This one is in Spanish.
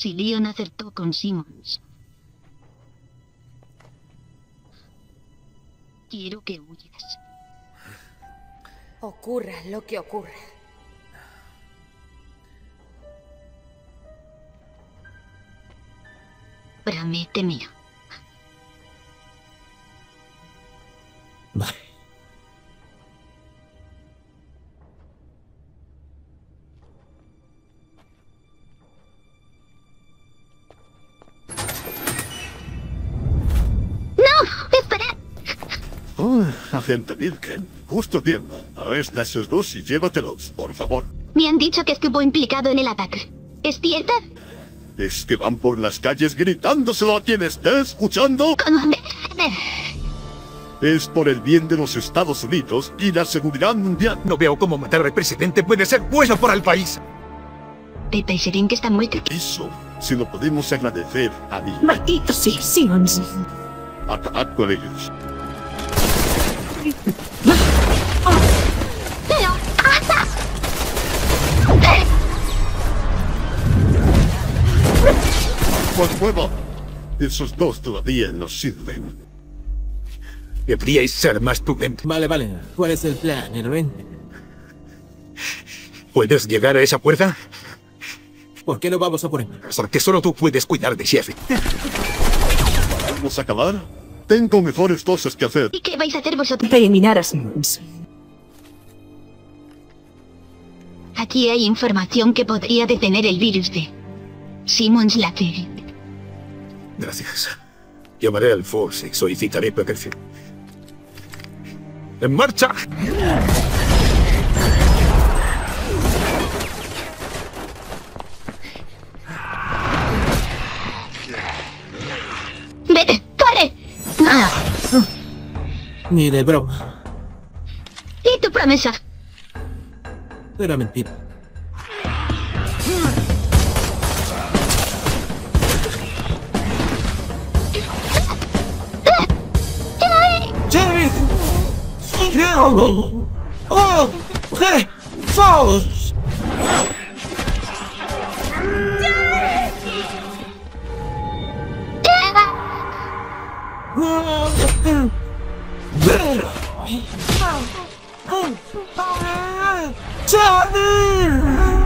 Si Leon acertó con Simmons. Quiero que huyas. Ocurra lo que ocurra. Prométemelo. Oh, agente Birken, justo a tiempo. Arresta a esos dos y llévatelos, por favor. Me han dicho que estuvo implicado en el ataque. ¿Es cierto? Es que van por las calles gritándoselo a quien esté escuchando. ¿Cómo? Es por el bien de los Estados Unidos y la seguridad mundial. No veo cómo matar al presidente puede ser bueno para el país. Pepe que está muerto. Eso, si lo podemos agradecer a Dios. Maldito sea, Simmons. Acabad con ellos. Por fuego. Esos dos todavía nos sirven. Deberíais ser más prudentes. Vale, vale. ¿Cuál es el plan, Erwin? ¿Puedes llegar a esa puerta? ¿Por qué no vamos a por él? Porque solo tú puedes cuidar de Jefe. ¿Vamos a acabar? Tengo mejores cosas que hacer. ¿Y qué vais a hacer vosotros? Eliminar a Simmons. Aquí hay información que podría detener el virus de Simmons Lafer. Gracias. Llamaré al Force y solicitaré protección. ¡En marcha! ¡Vete! Ah, Ni de broma. ¿Y tu promesa? Era mentira. Jerry! 哼哼大人假的